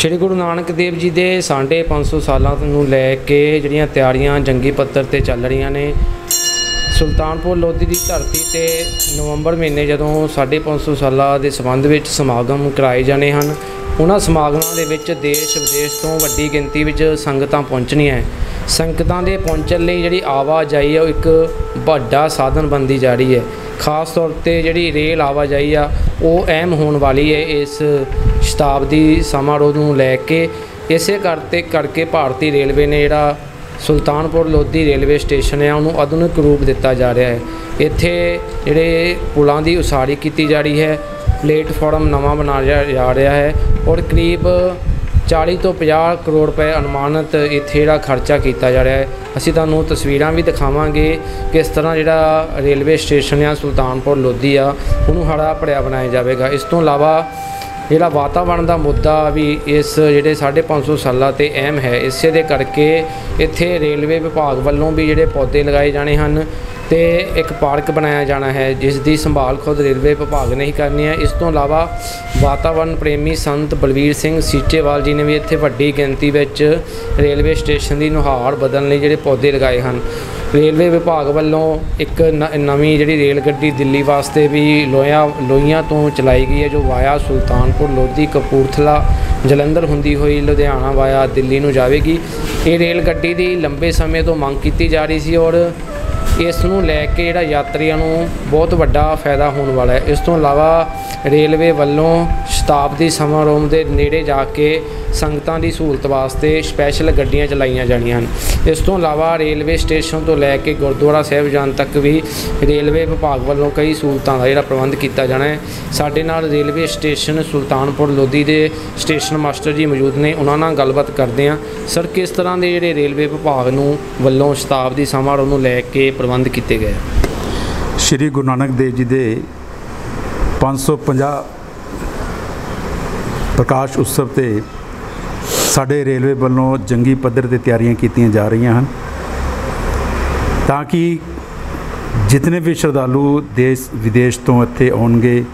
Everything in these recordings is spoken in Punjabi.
ਸ਼੍ਰੀ ਗੁਰੂ ਨਾਨਕ ਦੇਵ ਜੀ ਦੇ 550 ਸਾਲਾਂ ਨੂੰ ਲੈ ਕੇ ਜਿਹੜੀਆਂ ਤਿਆਰੀਆਂ ਜੰਗੀ ਪੱਧਰ ਤੇ ਚੱਲ ਰਹੀਆਂ ਨੇ, ਸੁਲਤਾਨਪੁਰ ਲੋਧੀ ਦੀ ਧਰਤੀ ਤੇ ਨਵੰਬਰ ਮਹੀਨੇ ਜਦੋਂ 550 ਸਾਲਾਂ ਦੇ ਸੰਬੰਧ ਵਿੱਚ ਸਮਾਗਮ ਕਰਾਏ ਜਾਣੇ ਹਨ, ਉਹਨਾਂ ਸਮਾਗਮਾਂ ਦੇ ਵਿੱਚ ਦੇਸ਼ ਵਿਦੇਸ਼ ਤੋਂ ਵੱਡੀ ਗਿਣਤੀ ਵਿੱਚ ਸੰਗਤਾਂ ਪਹੁੰਚਣੀਆਂ ਹੈ। ਸੰਗਤਾਂ ਦੇ ਪਹੁੰਚਣ ਲਈ ਜਿਹੜੀ ਆਵਾਜਾਈ ਹੈ ਉਹ ਇੱਕ ਵੱਡਾ ਸਾਧਨ ਬਣਦੀ ਜਾ ਰਹੀ ਹੈ। ਖਾਸ ਤੌਰ ਤੇ ਜਿਹੜੀ ਰੇਲ ਆਵਾਜਾਈ ਆ, ਉਹ ਅਹਿਮ ਹੋਣ ਵਾਲੀ ਹੈ ਇਸ ਸ਼ਤਾਬਦੀ ਸਮਾਰੋਹ ਨੂੰ ਲੈ ਕੇ। ਇਸੇ ਕਰਤੇ ਕਰਕੇ ਭਾਰਤੀ ਰੇਲਵੇ ਨੇ ਜਿਹੜਾ ਸੁਲਤਾਨਪੁਰ ਲੋਧੀ ਰੇਲਵੇ ਸਟੇਸ਼ਨ ਹੈ ਉਹਨੂੰ ਆਧੁਨਿਕ ਰੂਪ ਦਿੱਤਾ ਜਾ ਰਿਹਾ ਹੈ। ਇੱਥੇ ਜਿਹੜੇ ਪੁਲਾਂ ਦੀ ਉਸਾਰੀ ਕੀਤੀ ਜਾ ਰਹੀ ਹੈ, ਪਲੇਟਫਾਰਮ ਨਵਾਂ ਬਣਾਇਆ ਜਾ ਰਿਹਾ ਹੈ ਔਰ ਕਰੀਬ 40 ਤੋਂ 50 ਕਰੋੜ ਰੁਪਏ ਅਨੁਮਾਨਿਤ ਇੱਥੇ ਜਿਹੜਾ ਖਰਚਾ ਕੀਤਾ ਜਾ ਰਿਹਾ ਹੈ। ਅਸੀਂ ਤੁਹਾਨੂੰ ਤਸਵੀਰਾਂ ਵੀ ਦਿਖਾਵਾਂਗੇ ਕਿਸ ਤਰ੍ਹਾਂ ਜਿਹੜਾ ਰੇਲਵੇ ਸਟੇਸ਼ਨ ਆ, ਸੁਲਤਾਨਪੁਰ ਲੋਧੀ ਆ, ਉਹਨੂੰ ਹੜਾ ਭੜਿਆ ਬਣਾਇਆ ਜਾਵੇਗਾ। ਇਸ ਤੋਂ ਇਲਾਵਾ ਜਿਹੜਾ ਵਾਤਾਵਰਣ ਦਾ ਮੁੱਦਾ ਵੀ ਇਸ ਜਿਹੜੇ 550 ਸਾਲਾਂ ਤੇ ਅਹਿਮ ਹੈ, ਇਸੇ ਦੇ ਕਰਕੇ ਇੱਥੇ ਰੇਲਵੇ ਵਿਭਾਗ ਵੱਲੋਂ ਵੀ ਜਿਹੜੇ ਪੌਦੇ ਲਗਾਏ ਜਾਣੇ ਹਨ। ਤੇ ਇੱਕ ਪਾਰਕ ਬਣਾਇਆ ਜਾਣਾ ਹੈ, ਜਿਸ ਦੀ ਸੰਭਾਲ ਖੁਦ ਰੇਲਵੇ ਵਿਭਾਗ ਨੇ ਹੀ ਕਰਨੀ ਹੈ। ਇਸ ਤੋਂ ਇਲਾਵਾ ਵਾਤਾਵਰਣ ਪ੍ਰੇਮੀ ਸੰਤ ਬਲਵੀਰ ਸਿੰਘ ਸੀਚੇਵਾਲ ਜੀ ਨੇ ਵੀ ਇੱਥੇ ਵੱਡੀ ਗਿਣਤੀ ਵਿੱਚ ਰੇਲਵੇ ਸਟੇਸ਼ਨ ਦੀ ਨੁਹਾਰ ਬਦਲਣ ਲਈ ਜਿਹੜੇ ਪੌਦੇ ਲਗਾਏ ਹਨ। ਰੇਲਵੇ ਵਿਭਾਗ ਵੱਲੋਂ ਇੱਕ ਨ- ਨਵੀਂ ਜਿਹੜੀ ਰੇਲ ਗੱਡੀ ਦਿੱਲੀ ਵਾਸਤੇ ਵੀ ਲੋਇਆ ਲੋਈਆਂ ਤੋਂ ਚਲਾਈ ਗਈ ਹੈ, ਜੋ ਵਾਇਆ ਸੁਲਤਾਨਪੁਰ ਲੋਧੀ ਕਪੂਰਥਲਾ ਜਲੰਧਰ ਹੁੰਦੀ ਹੋਈ ਲੁਧਿਆਣਾ ਵਾਇਆ ਦਿੱਲੀ ਨੂੰ ਜਾਵੇਗੀ। ਇਹ ਰੇਲ ਗੱਡੀ ਦੀ ਲੰਬੇ ਸਮੇਂ ਤੋਂ ਮੰਗ ਕੀਤੀ ਜਾ ਰਹੀ ਸੀ ਔਰ ਇਸ ਨੂੰ ਲੈ ਕੇ ਜਿਹੜਾ ਯਾਤਰੀਆਂ ਨੂੰ ਬਹੁਤ ਵੱਡਾ ਫਾਇਦਾ ਹੋਣ ਵਾਲਾ ਹੈ। ਇਸ ਤੋਂ ਇਲਾਵਾ ਰੇਲਵੇ ਵੱਲੋਂ ਸ਼ਤਾਬਦੀ ਸਮਾਰੋਹ ਦੇ ਨੇੜੇ ਜਾ ਕੇ ਸੰਗਤਾਂ ਦੀ ਸਹੂਲਤ ਵਾਸਤੇ ਸਪੈਸ਼ਲ ਗੱਡੀਆਂ ਚਲਾਈਆਂ ਜਾਣੀਆਂ ਹਨ। ਇਸ ਤੋਂ ਇਲਾਵਾ ਰੇਲਵੇ ਸਟੇਸ਼ਨ ਤੋਂ ਲੈ ਕੇ ਗੁਰਦੁਆਰਾ ਸਾਹਿਬ ਜਾਣ ਤੱਕ ਵੀ ਰੇਲਵੇ ਵਿਭਾਗ ਵੱਲੋਂ ਕਈ ਸਹੂਲਤਾਂ ਦਾ ਜਿਹੜਾ ਪ੍ਰਬੰਧ ਕੀਤਾ ਜਾਣਾ ਹੈ। ਸਾਡੇ ਨਾਲ ਰੇਲਵੇ ਸਟੇਸ਼ਨ ਸੁਲਤਾਨਪੁਰ ਲੋਧੀ ਦੇ ਸਟੇਸ਼ਨ ਮਾਸਟਰ ਜੀ ਮੌਜੂਦ ਨੇ, ਉਹਨਾਂ ਨਾਲ ਗੱਲਬਾਤ ਕਰਦੇ ਹਾਂ। ਸਰ, ਕਿਸ ਤਰ੍ਹਾਂ ਦੇ ਜਿਹੜੇ ਰੇਲਵੇ ਵਿਭਾਗ ਨੂੰ ਵੱਲੋਂ ਸ਼ਤਾਬਦੀ ਸਮਾਰੋਹ ਨੂੰ ਲੈ ਕੇ ਪ੍ਰਬੰਧ ਕੀਤੇ ਗਏ? ਸ਼੍ਰੀ ਗੁਰੂ ਨਾਨਕ ਦੇਵ ਜੀ ਦੇ 550 ਪ੍ਰਕਾਸ਼ ਉਤਸਵ ਤੇ ਸਾਡੇ ਰੇਲਵੇ ਵੱਲੋਂ ਜੰਗੀ ਪੱਧਰ ਤੇ ਤਿਆਰੀਆਂ ਕੀਤੀਆਂ ਜਾ ਰਹੀਆਂ ਹਨ। ਤਾਂ ਕਿ ਜਿਤਨੇ ਵੀ ਸ਼ਰਧਾਲੂ ਦੇਸ਼, ਵਿਦੇਸ਼ ਤੋਂ ਇੱਥੇ ਆਉਣਗੇ,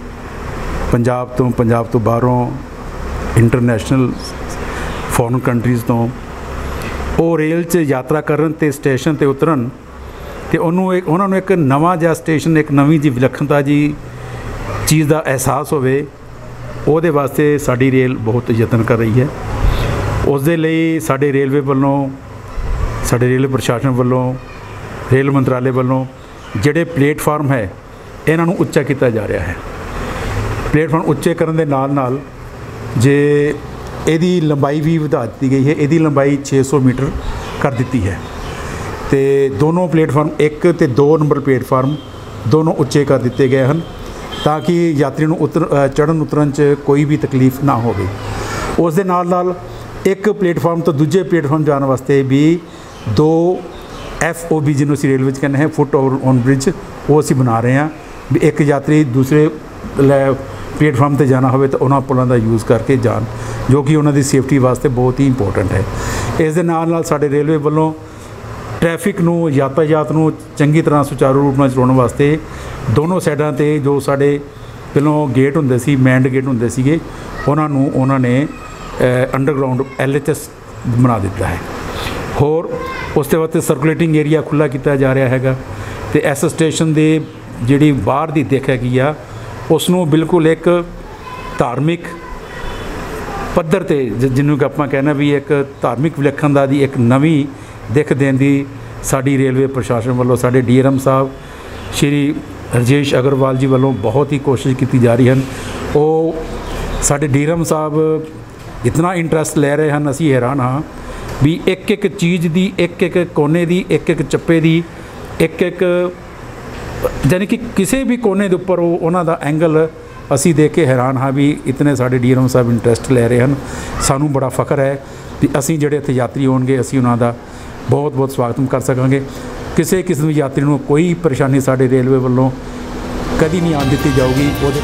ਪੰਜਾਬ ਤੋਂ ਪੰਜਾਬ ਤੋਂ ਬਾਹਰੋਂ ਇੰਟਰਨੈਸ਼ਨਲ ਫੋਰਨ ਕੰਟਰੀਜ਼ ਤੋਂ, ਉਹ ਰੇਲ 'ਚ ਯਾਤਰਾ ਕਰਨ ਤੇ ਸਟੇਸ਼ਨ ਤੇ ਉਤਰਨ ਤੇ ਉਹਨੂੰ ਇੱਕ, ਉਹਨਾਂ ਨੂੰ ਇੱਕ ਨਵਾਂ ਜਿਹਾ ਸਟੇਸ਼ਨ, ਇੱਕ ਨਵੀਂ ਜੀ ਵਿਲੱਖਣਤਾ ਜੀ ਚੀਜ਼ ਦਾ ਅਹਿਸਾਸ ਹੋਵੇ ਉਹਦੇ ਵਾਸਤੇ ਸਾਡੀ ਰੇਲ ਬਹੁਤ ਯਤਨ ਕਰ ਰਹੀ ਹੈ। ਉਸ ਦੇ ਲਈ ਸਾਡੇ ਰੇਲਵੇ ਵੱਲੋਂ, ਸਾਡੇ ਰੇਲ ਪ੍ਰਸ਼ਾਸਨ ਵੱਲੋਂ, ਰੇਲ ਮੰਤਰਾਲੇ ਵੱਲੋਂ ਜਿਹੜੇ ਪਲੇਟਫਾਰਮ ਹੈ, ਇਹਨਾਂ ਨੂੰ ਉੱਚਾ ਕੀਤਾ ਜਾ ਰਿਹਾ ਹੈ। ਪਲੇਟਫਾਰਮ ਉੱਚੇ ਕਰਨ ਦੇ ਨਾਲ ਨਾਲ ਜੇ ਇਹਦੀ ਲੰਬਾਈ ਵੀ ਵਧਾ ਦਿੱਤੀ ਗਈ ਹੈ, ਇਹਦੀ ਲੰਬਾਈ 600 ਮੀਟਰ ਕਰ ਦਿੱਤੀ ਹੈ। ਤੇ ਦੋਨੋਂ ਪਲੇਟਫਾਰਮ 1 ਤੇ 2 ਨੰਬਰ ਪਲੇਟਫਾਰਮ ਦੋਨੋਂ ਉੱਚੇ ਕਰ ਦਿੱਤੇ ਗਏ ਹਨ। ਤਾਂ ਕਿ ਯਾਤਰੀ ਨੂੰ ਉਤਰ ਚੜਨ ਉਤਰਨ 'ਚ ਕੋਈ ਵੀ ਤਕਲੀਫ ਨਾ ਹੋਵੇ। ਉਸ ਦੇ ਨਾਲ ਨਾਲ ਇੱਕ ਪਲੇਟਫਾਰਮ ਤੋਂ ਦੂਜੇ ਪਲੇਟਫਾਰਮ ਜਾਣ ਵਾਸਤੇ ਵੀ ਦੋ ਐਫ ਓ ਬੀ ਜਿਹਨੂੰ ਅਸੀਂ ਰੇਲਵੇ 'ਚ ਕਹਿੰਦੇ ਹਾਂ, ਫੁੱਟ ਓਵਰ ਔਨ ਬ੍ਰਿਜ, ਉਹ ਅਸੀਂ ਬਣਾ ਰਹੇ ਹਾਂ। ਵੀ ਇੱਕ ਯਾਤਰੀ ਦੂਸਰੇ ਲੈ- ਪਲੇਟਫਾਰਮ ਤੇ ਜਾਣਾ ਹੋਵੇ ਤਾਂ ਉਹਨਾਂ ਪੁਲਾਂ ਦਾ ਯੂਜ਼ ਕਰਕੇ ਜਾਣ, ਜੋ ਕਿ ਉਹਨਾਂ ਦੀ ਸੇਫਟੀ ਵਾਸਤੇ ਬਹੁਤ ਹੀ ਇੰਪੋਰਟੈਂਟ ਹੈ। ਇਸ ਦੇ ਨਾਲ ਨਾਲ ਸਾਡੇ ਰੇਲਵੇ ਵੱਲੋਂ ਟ੍ਰੈਫਿਕ ਨੂੰ ਯਾਤਾਯਾਤ ਨੂੰ ਚੰਗੀ ਤਰ੍ਹਾਂ ਸੁਚਾਰੂ ਰੂਪ ਨਾਲ ਚਲਾਉਣ ਵਾਸਤੇ ਦੋਨੋਂ ਸਾਈਡਾਂ ਤੇ ਜੋ ਸਾਡੇ ਪਹਿਲੋਂ ਗੇਟ ਹੁੰਦੇ ਸੀ, ਮੈਂਡ ਗੇਟ ਹੁੰਦੇ ਸੀਗੇ, ਉਹਨਾਂ ਨੂੰ ਉਹਨਾਂ ਨੇ ਅੰਡਰਗਰਾਉਂਡ ਐਲਐਚਐਸ ਬਣਾ ਦਿੱਤਾ ਹੈ। ਹੋਰ ਉਸ ਦੇ ਵਾਸਤੇ ਸਰਕੂਲੇਟਿੰਗ ਏਰੀਆ ਖੁੱਲਾ ਕੀਤਾ ਜਾ ਰਿਹਾ ਹੈਗਾ ਤੇ ਐਸ ਸਟੇਸ਼ਨ ਦੇ ਜਿਹੜੀ ਬਾਹਰ ਦੀ ਦਿੱਖ ਹੈਗੀ ਆ ਉਸ ਨੂੰ ਬਿਲਕੁਲ ਇੱਕ ਧਾਰਮਿਕ ਪੱਧਰ ਤੇ ਜਿਹਨੂੰ ਕਿ ਆਪਾਂ ਕਹਿੰਦੇ ਵੀ ਇੱਕ ਧਾਰਮਿਕ ਵਿਲੱਖਣਤਾ ਦੀ ਇੱਕ ਨਵੀਂ ਦਿੱਖ ਦੇਣ ਦੀ ਸਾਡੀ ਰੇਲਵੇ ਪ੍ਰਸ਼ਾਸਨ ਵੱਲੋਂ ਸਾਡੇ ਡੀਆਰਐਮ ਸਾਹਿਬ, ਸ਼੍ਰੀ ਰਜੇਸ਼ ਅਗਰਵਾਲ ਜੀ ਵੱਲੋਂ ਬਹੁਤ ਹੀ ਕੋਸ਼ਿਸ਼ ਕੀਤੀ ਜਾ ਰਹੀ ਹਨ। ਉਹ ਸਾਡੇ ਡੀਆਰਐਮ ਸਾਹਿਬ ਇਤਨਾ ਇੰਟਰਸਟ ਲੈ ਰਹੇ ਹਨ, ਅਸੀਂ ਹੈਰਾਨ ਹਾਂ ਵੀ ਇੱਕ ਇੱਕ ਚੀਜ਼ ਦੀ ਇੱਕ ਇੱਕ ਕੋਨੇ ਦੀ ਇੱਕ ਇੱਕ ਚੱਪੇ ਦੀ ਇੱਕ ਇੱਕ ਯਾਨੀ ਕਿ ਕਿਸੇ ਵੀ ਕੋਨੇ ਦੇ ਉੱਪਰ ਉਹ ਉਹਨਾਂ ਦਾ ਐਂਗਲ ਅਸੀਂ ਦੇਖ ਕੇ ਹੈਰਾਨ ਹਾਂ ਵੀ ਇਤਨੇ ਸਾਡੇ ਡੀਐਮ ਸਾਹਿਬ ਇੰਟਰਸਟ ਲੈ ਰਹੇ ਹਨ। ਸਾਨੂੰ ਬੜਾ ਫਖਰ ਹੈ ਵੀ ਅਸੀਂ ਜਿਹੜੇ ਇੱਥੇ ਯਾਤਰੀ ਹੋਣਗੇ, ਅਸੀਂ ਉਹਨਾਂ ਦਾ ਬਹੁਤ ਬਹੁਤ ਸਵਾਗਤ ਕਰ ਸਕਾਂਗੇ। ਕਿਸੇ ਕਿਸਮ ਦੀ ਯਾਤਰੀ ਨੂੰ ਕੋਈ ਪਰੇਸ਼ਾਨੀ ਸਾਡੇ ਰੇਲਵੇ ਵੱਲੋਂ ਕਦੀ ਨਹੀਂ ਆਉਣ ਦਿੱਤੀ ਜਾਊਗੀ। ਉਹਦੇ